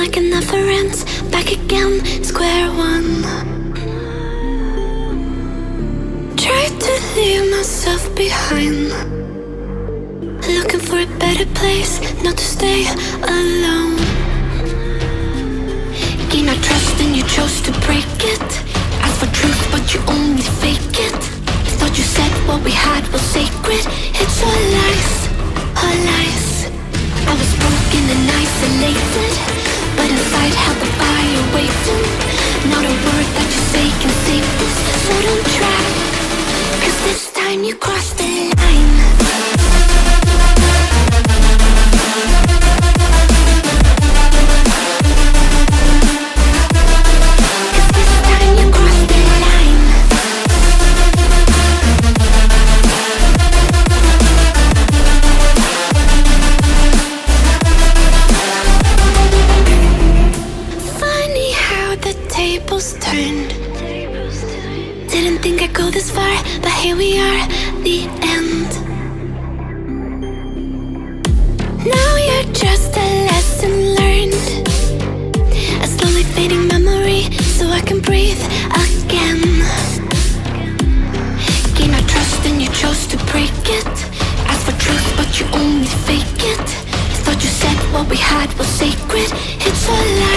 like it never ends. Back again, square one. Tried to leave myself behind. Looking for a better place, not to stay alone. Gain our trust and you chose to break it. Ask for truth, but you only fake it. Thought you said what we had was sacred. It's all lies, all lies. You crossed the line. Tables turned. Didn't think I'd go this far, but here we are, the end. Now you're just a lesson learned. A slowly fading memory, so I can breathe again. Trust and you chose to break it. For truth, but you only fake it. Thought you said what we had was sacred. It's all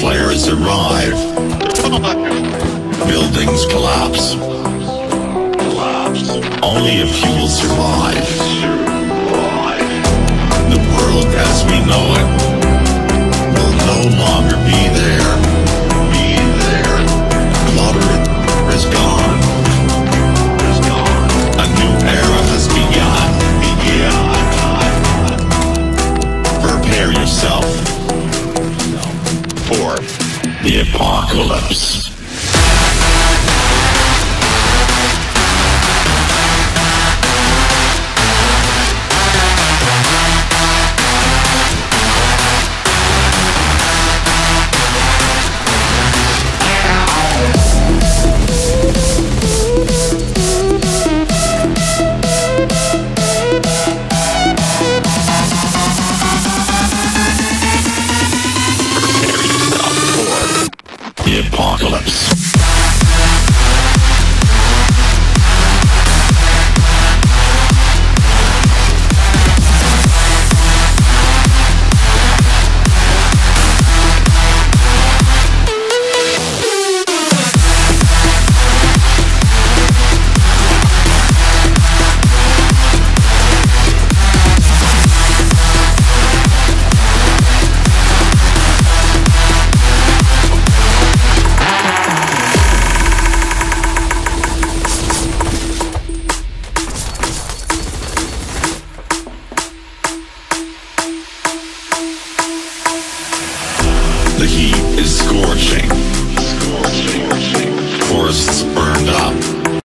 Flares arrive. Buildings collapse. Only a few will survive. The world as we know it will no longer be there. Apocalypse.